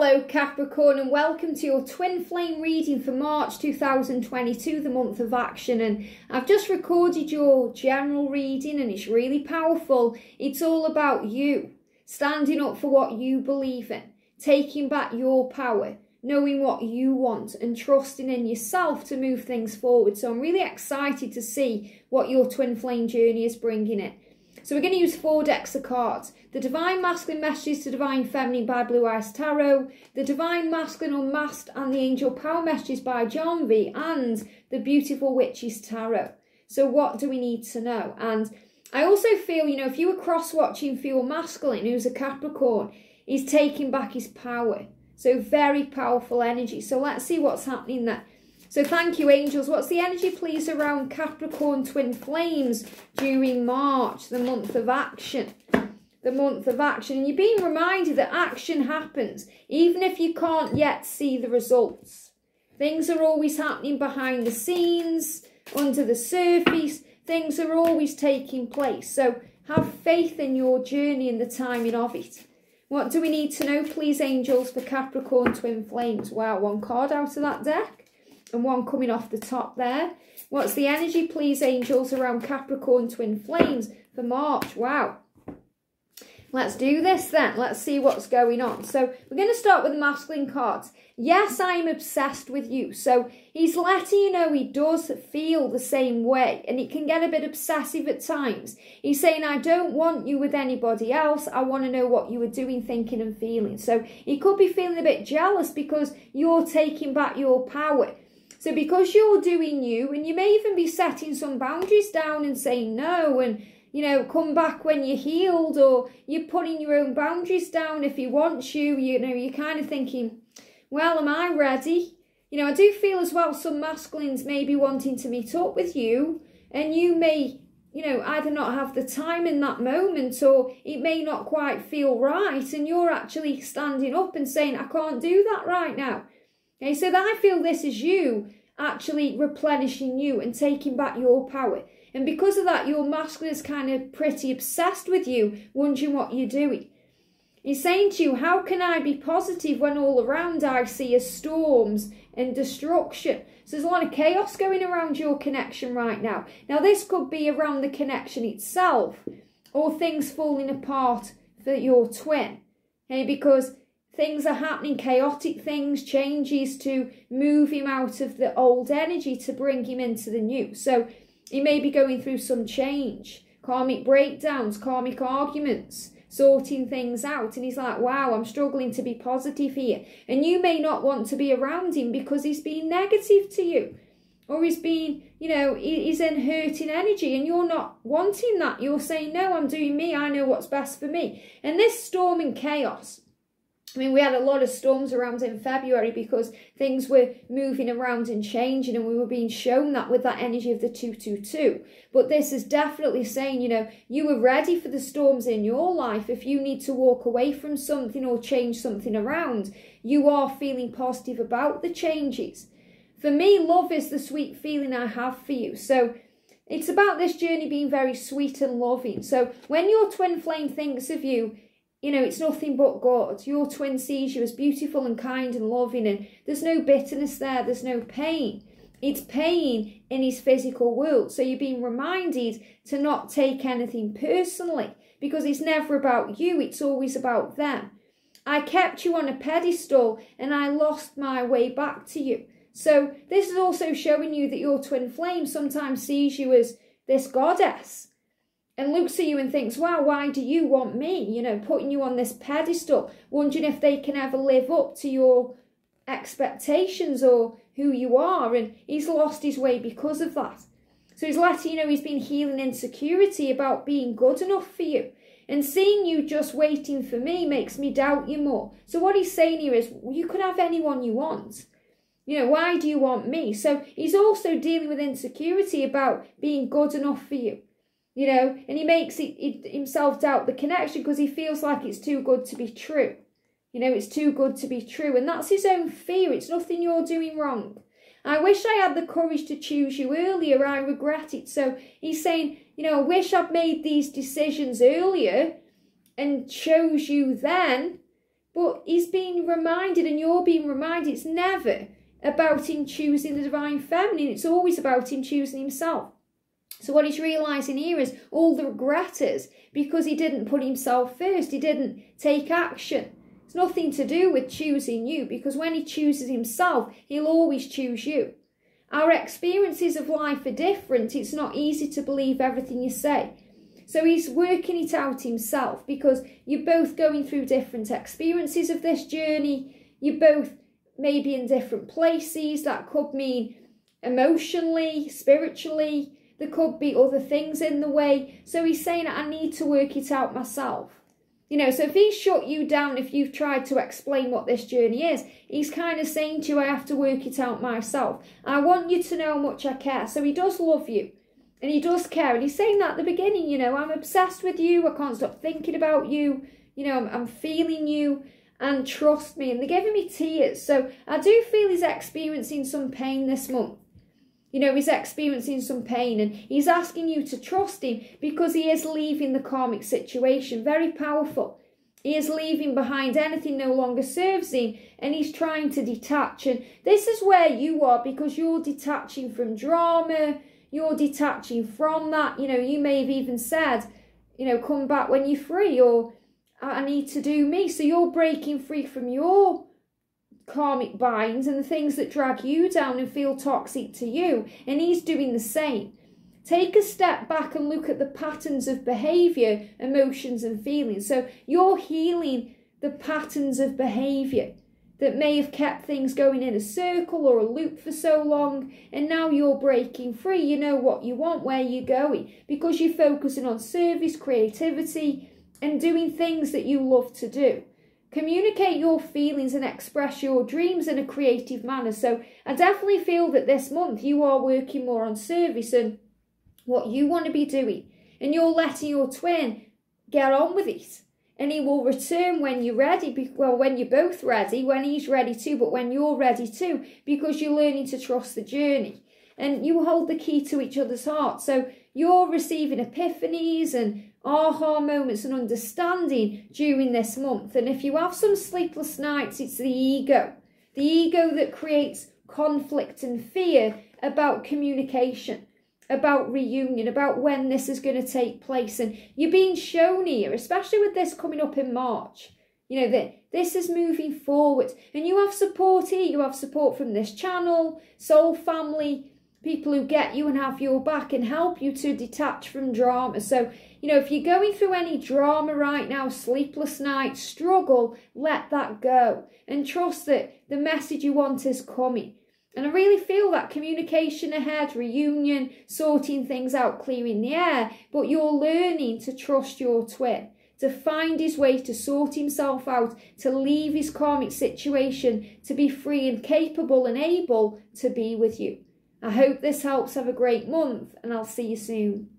Hello Capricorn and welcome to your twin flame reading for March 2022, the month of action. And I've just recorded your general reading and it's really powerful. It's all about you, standing up for what you believe in, taking back your power, knowing what you want and trusting in yourself to move things forward. So I'm really excited to see what your twin flame journey is bringing it. So we're going to use four decks of cards. The Divine Masculine Messages to Divine Feminine by Blue Eyes Tarot, the Divine Masculine Unmasked and the Angel Power Messages by Janvi, and the Beautiful Witches Tarot. So what do we need to know? And I also feel, you know, if you were cross-watching for your masculine, who's a Capricorn, he's taking back his power. So very powerful energy. So let's see what's happening there. So thank you, angels. What's the energy, please, around Capricorn twin flames during March, the month of action? The month of action. And you're being reminded that action happens, even if you can't yet see the results. Things are always happening behind the scenes, under the surface. Things are always taking place. So have faith in your journey and the timing of it. What do we need to know, please, angels, for Capricorn twin flames? Wow, one card out of that deck and one coming off the top there. What's the energy, please, angels, around Capricorn twin flames for March? Wow. Let's do this then. Let's see what's going on. So we're going to start with the masculine cards. Yes, I'm obsessed with you. So he's letting you know he does feel the same way and it can get a bit obsessive at times. He's saying, I don't want you with anybody else. I want to know what you were doing, thinking and feeling. So he could be feeling a bit jealous because you're taking back your power. So because you're doing you, and you may even be setting some boundaries down and saying no, and you know, come back when you're healed, or you're putting your own boundaries down if he wants you, you know, you're kind of thinking, well, am I ready? You know, I do feel as well some masculines may be wanting to meet up with you, and you may, you know, either not have the time in that moment, or it may not quite feel right, and you're actually standing up and saying, I can't do that right now. Okay, so that I feel this is you actually replenishing you and taking back your power. And because of that, your masculine is kind of pretty obsessed with you, wondering what you're doing. He's saying to you, how can I be positive when all around I see are storms and destruction? So there's a lot of chaos going around your connection right now. Now this could be around the connection itself or things falling apart for your twin. Okay, because things are happening, chaotic things, changes to move him out of the old energy to bring him into the new. So he may be going through some change, karmic breakdowns, karmic arguments, sorting things out. And he's like, wow, I'm struggling to be positive here. And you may not want to be around him because he's being negative to you. Or he's being, you know, he's in hurting energy and you're not wanting that. You're saying, no, I'm doing me. I know what's best for me. And this storm and chaos I mean, we had a lot of storms around in February because things were moving around and changing, and we were being shown that with that energy of the 222. But this is definitely saying, you know, you were ready for the storms in your life. If you need to walk away from something or change something around, you are feeling positive about the changes. For me, love is the sweet feeling I have for you. So it's about this journey being very sweet and loving. So when your twin flame thinks of you, you know, it's nothing but God. Your twin sees you as beautiful and kind and loving, and there's no bitterness there, there's no pain. It's pain in his physical world. So you're being reminded to not take anything personally because it's never about you, it's always about them. I kept you on a pedestal and I lost my way back to you. So this is also showing you that your twin flame sometimes sees you as this goddess and looks at you and thinks, wow, why do you want me? You know, putting you on this pedestal, wondering if they can ever live up to your expectations or who you are. And he's lost his way because of that. So he's letting you know he's been healing insecurity about being good enough for you. And seeing you just waiting for me makes me doubt you more. So what he's saying here is, you could have anyone you want. You know, why do you want me? So he's also dealing with insecurity about being good enough for you you know, and he makes it, it himself doubt the connection because he feels like it's too good to be true. You know, it's too good to be true, and that's his own fear. It's nothing you're doing wrong. I wish I had the courage to choose you earlier. I regret it. So he's saying, you know, I wish I'd made these decisions earlier and chose you then. But he's being reminded, and you're being reminded, it's never about him choosing the divine feminine, it's always about him choosing himself. So, what he's realizing here is all the regret is because he didn't put himself first, he didn't take action. It's nothing to do with choosing you because when he chooses himself, he'll always choose you. Our experiences of life are different. It's not easy to believe everything you say. So he's working it out himself because you're both going through different experiences of this journey. You're both maybe in different places. That could mean emotionally, spiritually. There could be other things in the way. So he's saying, I need to work it out myself. You know, so if he's shut you down, if you've tried to explain what this journey is, he's kind of saying to you, I have to work it out myself. I want you to know how much I care. So he does love you and he does care. And he's saying that at the beginning, you know, I'm obsessed with you. I can't stop thinking about you. You know, I'm, I'm feeling you and trust me. And they're giving me tears. So I do feel he's experiencing some pain this month. You know, he's experiencing some pain and he's asking you to trust him because he is leaving the karmic situation. Very powerful. He is leaving behind anything no longer serves him and he's trying to detach. And this is where you are because you're detaching from drama, you're detaching from that. You know, you may have even said, you know, come back when you're free or I need to do me. So you're breaking free from your karmic binds and the things that drag you down and feel toxic to you. And he's doing the same. Take a step back and look at the patterns of behavior, emotions, and feelings. So you're healing the patterns of behavior that may have kept things going in a circle or a loop for so long, and now you're breaking free. You know what you want, where you're going, because you're focusing on service, creativity, and doing things that you love to do. Communicate your feelings and express your dreams in a creative manner. So I definitely feel that this month you are working more on service and what you want to be doing. And you're letting your twin get on with it. And he will return when you're ready. Well, when you're both ready, when he's ready too, but when you're ready too, because you're learning to trust the journey. And you hold the key to each other's heart. So you're receiving epiphanies and aha moments and understanding during this month. And if you have some sleepless nights, it's the ego. The ego that creates conflict and fear about communication, about reunion, about when this is going to take place. And you're being shown here, especially with this coming up in March, you know, that this is moving forward. And you have support here. You have support from this channel, Soul Family, people who get you and have your back and help you to detach from drama. So you know, if you're going through any drama right now, sleepless nights, struggle, let that go and trust that the message you want is coming. And I really feel that communication ahead, reunion, sorting things out, clearing the air, but you're learning to trust your twin, to find his way to sort himself out, to leave his karmic situation, to be free and capable and able to be with you. I hope this helps. Have a great month, and I'll see you soon.